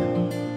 Amen.